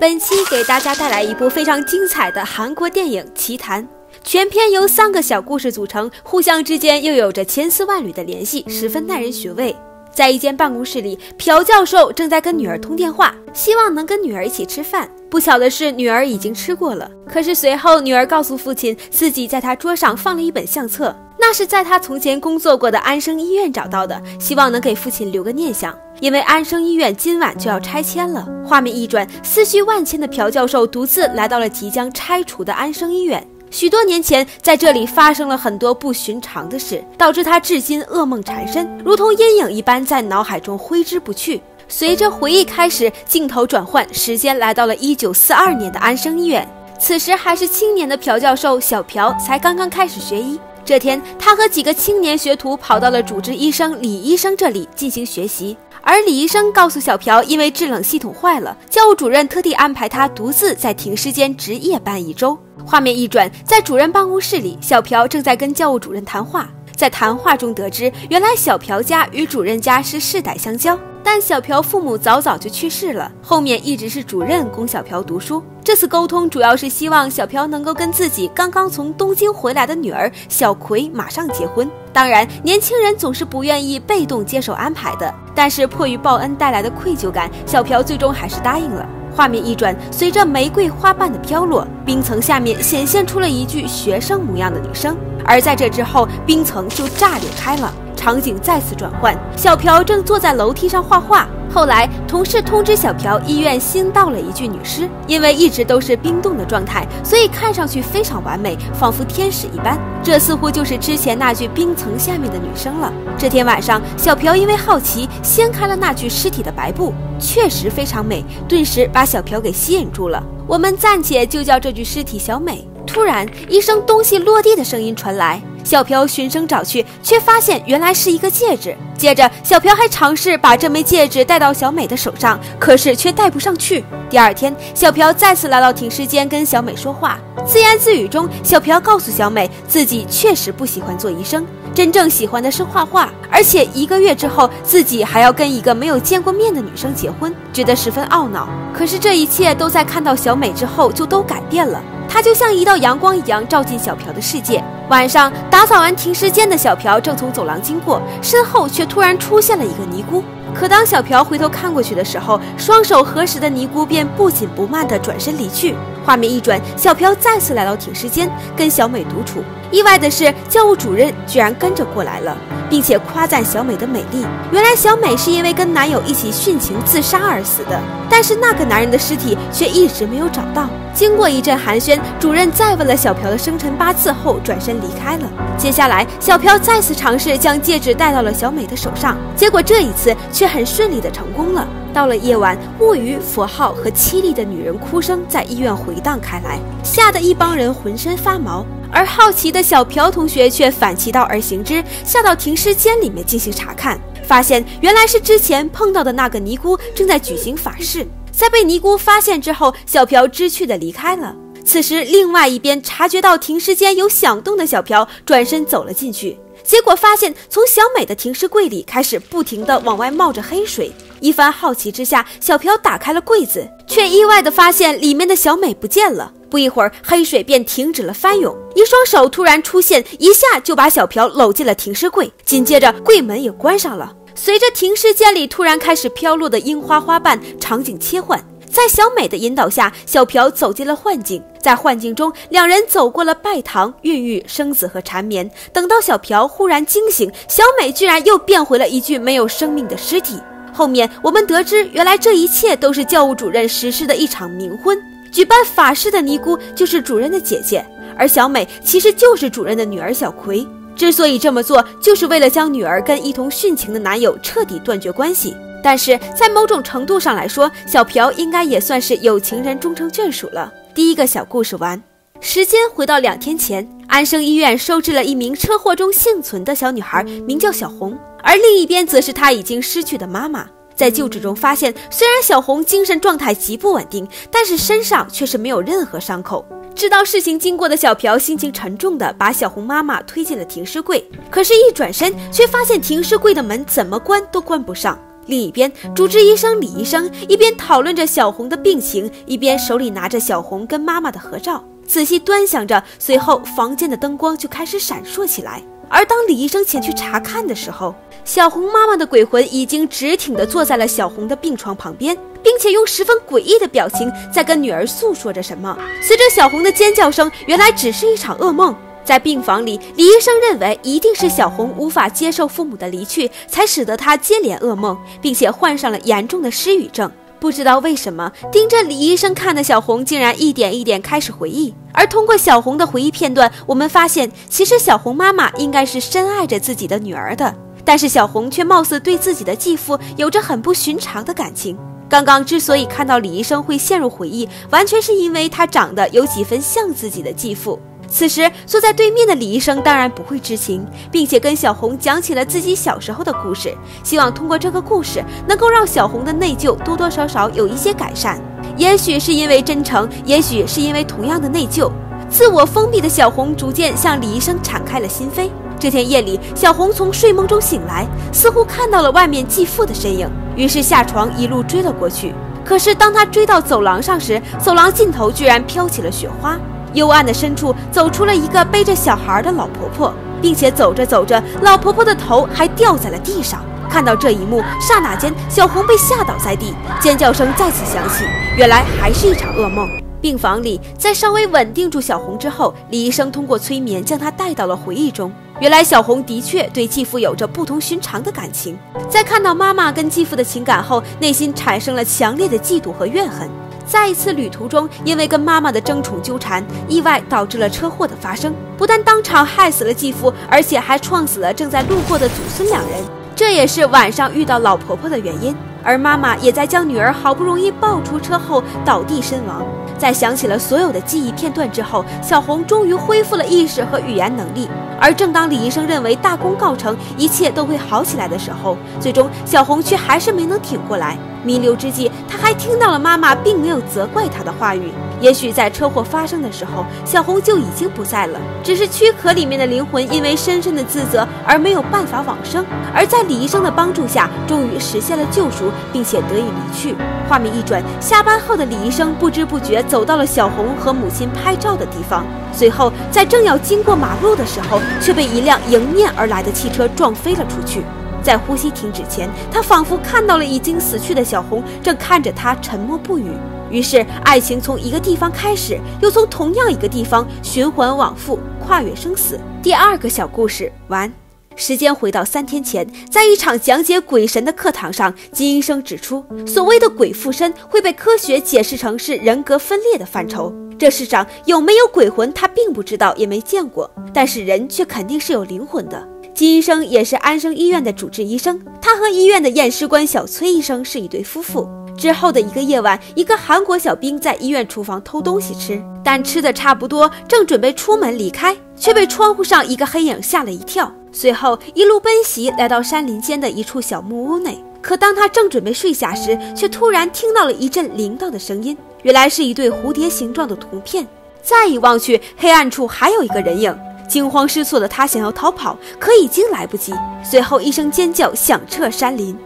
本期给大家带来一部非常精彩的韩国电影《奇谭》，全片由三个小故事组成，互相之间又有着千丝万缕的联系，十分耐人寻味。在一间办公室里，朴教授正在跟女儿通电话，希望能跟女儿一起吃饭。不巧的是，女儿已经吃过了。可是随后，女儿告诉父亲，自己在他桌上放了一本相册，那是在他从前工作过的安生医院找到的，希望能给父亲留个念想。因为安生医院今晚就要拆迁了。画面一转，思绪万千的朴教授独自来到了即将拆除的安生医院。许多年前，在这里发生了很多不寻常的事，导致他至今噩梦缠身，如同阴影一般在脑海中挥之不去。随着回忆开始，镜头转换，时间来到了一九四二年的安生医院。此时还是青年的朴教授小朴才刚刚开始学医。这天，他和几个青年学徒跑到了主治医生李医生这里进行学习。而李医生告诉小朴，因为制冷系统坏了，教务主任特地安排他独自在停尸间值夜班一周。画面一转，在主任办公室里，小朴正在跟教务主任谈话。在谈话中得知，原来小朴家与主任家是世代相交，但小朴父母早早就去世了，后面一直是主任供小朴读书。这次沟通主要是希望小朴能够跟自己刚刚从东京回来的女儿小葵马上结婚。当然，年轻人总是不愿意被动接受安排的，但是迫于报恩带来的愧疚感，小朴最终还是答应了。画面一转，随着玫瑰花瓣的飘落，冰层下面显现出了一具学生模样的女生，而在这之后，冰层就炸裂开了。场景再次转换，小朴正坐在楼梯上画画。后来，同事通知小朴，医院新到了一具女尸，因为一直都是冰冻的状态，所以看上去非常完美，仿佛天使一般。这似乎就是之前那具冰层下面的女生了。这天晚上，小朴因为好奇，掀开了那具尸体的白布，确实非常美，顿时把小朴给吸引住了。我们暂且就叫这具尸体小美。突然，一声东西落地的声音传来。小朴循声找去，却发现原来是一个戒指。接着，小朴还尝试把这枚戒指戴到小美的手上，可是却戴不上去。第二天，小朴再次来到停尸间，跟小美说话，自言自语中，小朴告诉小美，自己确实不喜欢做医生，真正喜欢的是画画，而且一个月之后，自己还要跟一个没有见过面的女生结婚，觉得十分懊恼。可是这一切都在看到小美之后就都改变了。她就像一道阳光一样照进小朴的世界。晚上打扫完停尸间的小朴正从走廊经过，身后却突然出现了一个尼姑。可当小朴回头看过去的时候，双手合十的尼姑便不紧不慢地转身离去。画面一转，小朴再次来到停尸间，跟小美独处。意外的是，教务主任居然跟着过来了，并且夸赞小美的美丽。原来小美是因为跟男友一起殉情自杀而死的，但是那个男人的尸体却一直没有找到。经过一阵寒暄，主任再问了小朴的生辰八字后，转身离开了。接下来，小朴再次尝试将戒指戴到了小美的手上，结果这一次却很顺利的成功了。到了夜晚，木鱼、佛号和凄厉的女人哭声在医院回荡开来，吓得一帮人浑身发毛。而好奇的小朴同学却反其道而行之，下到停尸间里面进行查看，发现原来是之前碰到的那个尼姑正在举行法事。在被尼姑发现之后，小朴知趣的离开了。此时，另外一边察觉到停尸间有响动的小朴转身走了进去，结果发现从小美的停尸柜里开始不停的往外冒着黑水。一番好奇之下，小朴打开了柜子，却意外的发现里面的小美不见了。不一会儿，黑水便停止了翻涌，一双手突然出现，一下就把小朴搂进了停尸柜，紧接着柜门也关上了。随着停尸间里突然开始飘落的樱花花瓣，场景切换，在小美的引导下，小朴走进了幻境。在幻境中，两人走过了拜堂、孕育、生子和缠绵。等到小朴忽然惊醒，小美居然又变回了一具没有生命的尸体。后面我们得知，原来这一切都是教务主任实施的一场冥婚。举办法事的尼姑就是主任的姐姐，而小美其实就是主任的女儿小葵。之所以这么做，就是为了将女儿跟一同殉情的男友彻底断绝关系。但是在某种程度上来说，小朴应该也算是有情人终成眷属了。第一个小故事完，时间回到两天前，安生医院收治了一名车祸中幸存的小女孩，名叫小红，而另一边则是她已经失去的妈妈。在救治中发现，虽然小红精神状态极不稳定，但是身上却是没有任何伤口。知道事情经过的小朴心情沉重的把小红妈妈推进了停尸柜，可是，一转身却发现停尸柜的门怎么关都关不上。另一边，主治医生李医生一边讨论着小红的病情，一边手里拿着小红跟妈妈的合照，仔细端详着。随后，房间的灯光就开始闪烁起来。而当李医生前去查看的时候，小红妈妈的鬼魂已经直挺地坐在了小红的病床旁边，并且用十分诡异的表情在跟女儿诉说着什么。随着小红的尖叫声，原来只是一场噩梦。在病房里，李医生认为一定是小红无法接受父母的离去，才使得她接连噩梦，并且患上了严重的失语症。不知道为什么，盯着李医生看的小红竟然一点一点开始回忆。而通过小红的回忆片段，我们发现，其实小红妈妈应该是深爱着自己的女儿的，但是小红却貌似对自己的继父有着很不寻常的感情。刚刚之所以看到李医生会陷入回忆，完全是因为他长得有几分像自己的继父。此时坐在对面的李医生当然不会知情，并且跟小红讲起了自己小时候的故事，希望通过这个故事能够让小红的内疚多多少少有一些改善。也许是因为真诚，也许是因为同样的内疚，自我封闭的小红逐渐向李医生敞开了心扉。这天夜里，小红从睡梦中醒来，似乎看到了外面继父的身影，于是下床一路追了过去。可是当他追到走廊上时，走廊尽头居然飘起了雪花。幽暗的深处走出了一个背着小孩的老婆婆，并且走着走着，老婆婆的头还掉在了地上。看到这一幕，刹那间，小红被吓倒在地，尖叫声再次响起。原来还是一场噩梦。病房里，在稍微稳定住小红之后，李医生通过催眠将她带到了回忆中。原来小红的确对继父有着不同寻常的感情，在看到妈妈跟继父的情感后，内心产生了强烈的嫉妒和怨恨。在一次旅途中，因为跟妈妈的争宠纠缠，意外导致了车祸的发生，不但当场害死了继父，而且还撞死了正在路过的祖孙两人，这也是晚上遇到老婆婆的原因。而妈妈也在将女儿好不容易抱出车后倒地身亡。在想起了所有的记忆片段之后，小红终于恢复了意识和语言能力。而正当李医生认为大功告成，一切都会好起来的时候，最终小红却还是没能挺过来。弥留之际，他还听到了妈妈并没有责怪他的话语。也许在车祸发生的时候，小红就已经不在了，只是躯壳里面的灵魂因为深深的自责而没有办法往生。而在李医生的帮助下，终于实现了救赎，并且得以离去。画面一转，下班后的李医生不知不觉走到了小红和母亲拍照的地方，随后在正要经过马路的时候，却被一辆迎面而来的汽车撞飞了出去。在呼吸停止前，他仿佛看到了已经死去的小红，正看着他沉默不语。于是，爱情从一个地方开始，又从同样一个地方循环往复，跨越生死。第二个小故事完。时间回到三天前，在一场讲解鬼神的课堂上，金医生指出，所谓的鬼附身会被科学解释成是人格分裂的范畴。这世上有没有鬼魂，他并不知道，也没见过，但是人却肯定是有灵魂的。金医生也是安生医院的主治医生，他和医院的验尸官小崔医生是一对夫妇。之后的一个夜晚，一个韩国小兵在医院厨房偷东西吃，但吃的差不多，正准备出门离开，却被窗户上一个黑影吓了一跳。随后一路奔袭，来到山林间的一处小木屋内。可当他正准备睡下时，却突然听到了一阵铃铛的声音，原来是一对蝴蝶形状的图片。再一望去，黑暗处还有一个人影。惊慌失措的他想要逃跑，可已经来不及。随后一声尖叫响彻山林。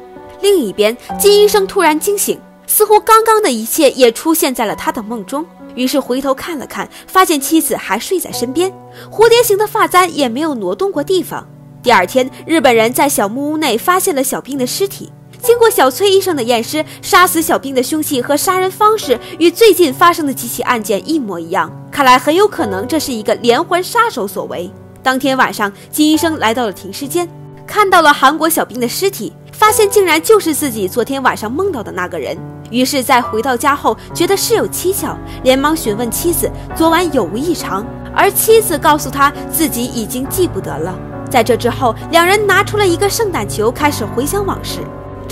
另一边，金医生突然惊醒，似乎刚刚的一切也出现在了他的梦中。于是回头看了看，发现妻子还睡在身边，蝴蝶形的发簪也没有挪动过地方。第二天，日本人在小木屋内发现了小兵的尸体。经过小崔医生的验尸，杀死小兵的凶器和杀人方式与最近发生的几起案件一模一样，看来很有可能这是一个连环杀手所为。当天晚上，金医生来到了停尸间，看到了韩国小兵的尸体，发现竟然就是自己昨天晚上梦到的那个人。于是，在回到家后，觉得事有蹊跷，连忙询问妻子昨晚有无异常，而妻子告诉他自己已经记不得了。在这之后，两人拿出了一个圣诞球，开始回想往事。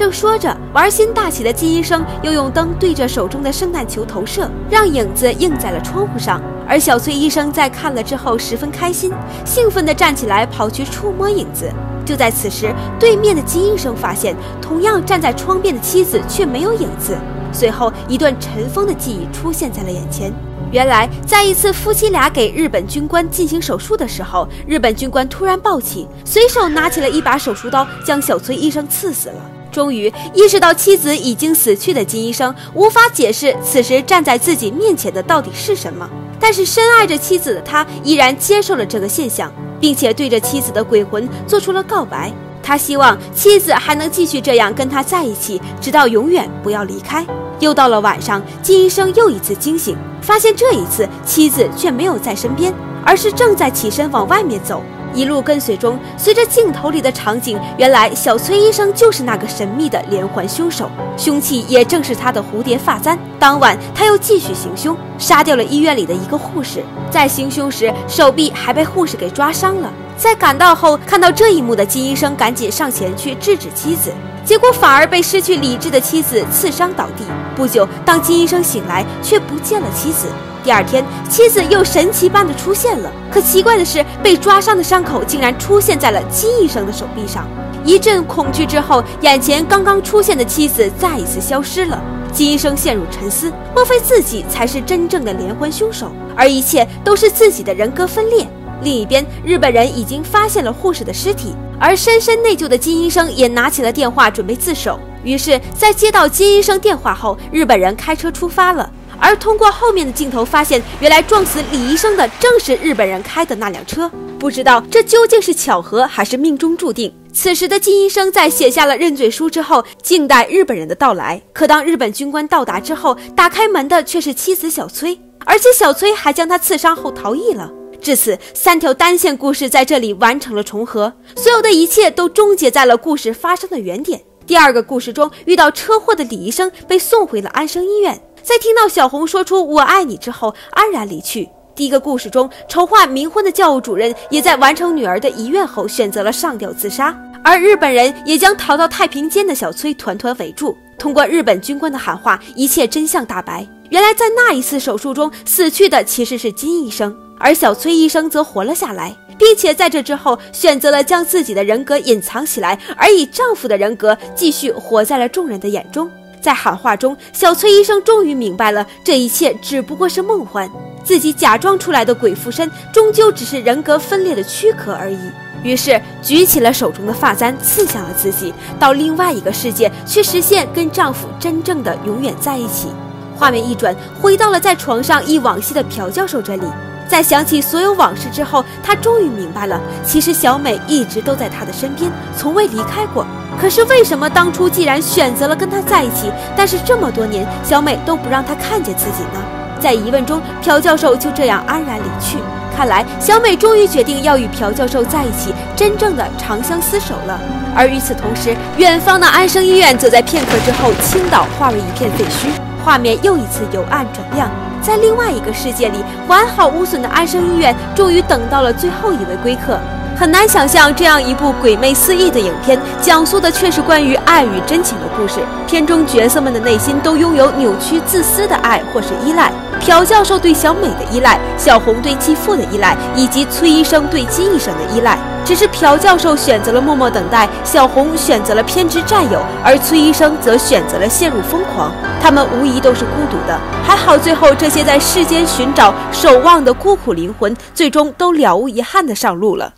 正说着，玩心大起的金医生又用灯对着手中的圣诞球投射，让影子映在了窗户上。而小崔医生在看了之后十分开心，兴奋地站起来跑去触摸影子。就在此时，对面的金医生发现，同样站在窗边的妻子却没有影子。随后，一段尘封的记忆出现在了眼前。原来，在一次夫妻俩给日本军官进行手术的时候，日本军官突然暴起，随手拿起了一把手术刀，将小崔医生刺死了。终于意识到妻子已经死去的金医生无法解释此时站在自己面前的到底是什么，但是深爱着妻子的他依然接受了这个现象，并且对着妻子的鬼魂做出了告白。他希望妻子还能继续这样跟他在一起，直到永远不要离开。又到了晚上，金医生又一次惊醒，发现这一次妻子却没有在身边，而是正在起身往外面走。一路跟随中，随着镜头里的场景，原来小崔医生就是那个神秘的连环凶手，凶器也正是他的蝴蝶发簪。当晚，他又继续行凶，杀掉了医院里的一个护士，在行凶时手臂还被护士给抓伤了。在赶到后，看到这一幕的金医生赶紧上前去制止妻子，结果反而被失去理智的妻子刺伤倒地。不久，当金医生醒来，却不见了妻子。第二天，妻子又神奇般的出现了。可奇怪的是，被抓伤的伤口竟然出现在了金医生的手臂上。一阵恐惧之后，眼前刚刚出现的妻子再一次消失了。金医生陷入沉思：莫非自己才是真正的连环凶手，而一切都是自己的人格分裂？另一边，日本人已经发现了护士的尸体，而深深内疚的金医生也拿起了电话准备自首。于是，在接到金医生电话后，日本人开车出发了。而通过后面的镜头发现，原来撞死李医生的正是日本人开的那辆车。不知道这究竟是巧合还是命中注定。此时的金医生在写下了认罪书之后，静待日本人的到来。可当日本军官到达之后，打开门的却是妻子小崔，而且小崔还将他刺伤后逃逸了。至此，三条单线故事在这里完成了重合，所有的一切都终结在了故事发生的原点。第二个故事中遇到车祸的李医生被送回了安生医院。在听到小红说出“我爱你”之后，安然离去。第一个故事中，筹划冥婚的教务主任也在完成女儿的遗愿后，选择了上吊自杀。而日本人也将逃到太平间的小崔团团围住。通过日本军官的喊话，一切真相大白。原来，在那一次手术中死去的其实是金医生，而小崔医生则活了下来，并且在这之后选择了将自己的人格隐藏起来，而以丈夫的人格继续活在了众人的眼中。在喊话中，小崔医生终于明白了，这一切只不过是梦幻，自己假装出来的鬼附身，终究只是人格分裂的躯壳而已。于是，举起了手中的发簪，刺向了自己，到另外一个世界去实现跟丈夫真正的永远在一起。画面一转，回到了在床上忆往昔的朴教授这里。在想起所有往事之后，他终于明白了，其实小美一直都在他的身边，从未离开过。可是为什么当初既然选择了跟他在一起，但是这么多年小美都不让他看见自己呢？在疑问中，朴教授就这样安然离去。看来小美终于决定要与朴教授在一起，真正的长相厮守了。而与此同时，远方的安生医院则在片刻之后倾倒，化为一片废墟。画面又一次由暗转亮，在另外一个世界里，完好无损的安生医院终于等到了最后一位归客。很难想象，这样一部鬼魅四溢的影片，讲述的却是关于爱与真情的故事。片中角色们的内心都拥有扭曲、自私的爱或是依赖。朴教授对小美的依赖，小红对继父的依赖，以及崔医生对金医生的依赖。只是朴教授选择了默默等待，小红选择了偏执占有，而崔医生则选择了陷入疯狂。他们无疑都是孤独的。还好，最后这些在世间寻找、守望的孤苦灵魂，最终都了无遗憾地上路了。